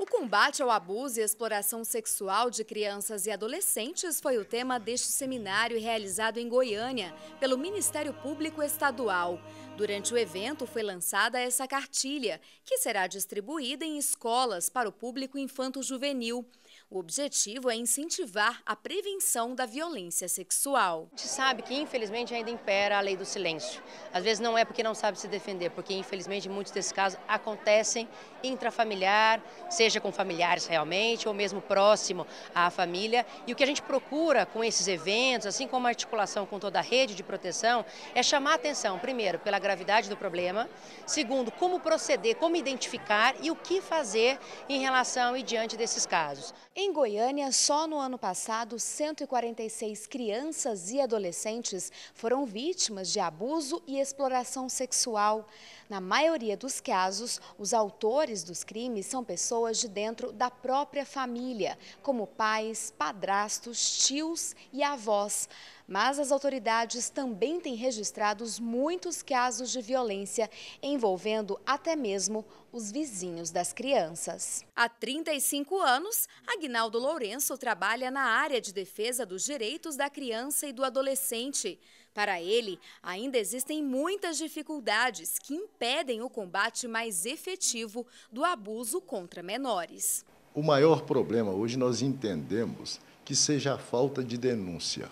O combate ao abuso e exploração sexual de crianças e adolescentes foi o tema deste seminário realizado em Goiânia pelo Ministério Público Estadual. Durante o evento foi lançada essa cartilha, que será distribuída em escolas para o público infanto-juvenil. O objetivo é incentivar a prevenção da violência sexual. A gente sabe que, infelizmente, ainda impera a lei do silêncio. Às vezes não é porque não sabe se defender, porque, infelizmente, muitos desses casos acontecem intrafamiliar, seja com familiares realmente, ou mesmo próximo à família. E o que a gente procura com esses eventos, assim como a articulação com toda a rede de proteção, é chamar a atenção, primeiro, pela gravidade do problema, segundo, como proceder, como identificar e o que fazer em relação e diante desses casos. Em Goiânia, só no ano passado, 146 crianças e adolescentes foram vítimas de abuso e exploração sexual. Na maioria dos casos, os autores dos crimes são pessoas de dentro da própria família, como pais, padrastos, tios e avós. Mas as autoridades também têm registrado muitos casos de violência envolvendo até mesmo os vizinhos das crianças. Há 35 anos, Agnaldo Lourenço trabalha na área de defesa dos direitos da criança e do adolescente. Para ele, ainda existem muitas dificuldades que impedem o combate mais efetivo do abuso contra menores. O maior problema hoje nós entendemos que seja a falta de denúncia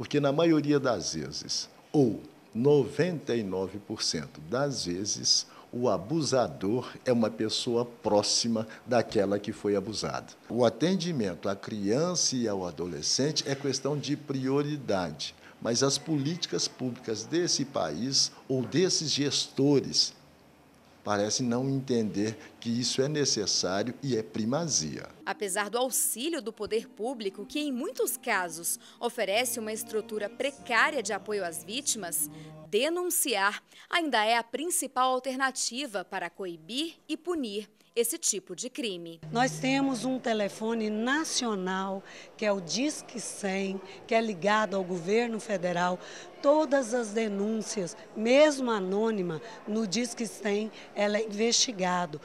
porque na maioria das vezes, ou 99% das vezes, o abusador é uma pessoa próxima daquela que foi abusada. O atendimento à criança e ao adolescente é questão de prioridade, mas as políticas públicas desse país ou desses gestores parece não entender que isso é necessário e é primazia. Apesar do auxílio do poder público, que em muitos casos oferece uma estrutura precária de apoio às vítimas, denunciar ainda é a principal alternativa para coibir e punir esse tipo de crime. Nós temos um telefone nacional, que é o Disque 100, que é ligado ao governo federal. Todas as denúncias, mesmo anônima, no Disque 100, ela é investigado.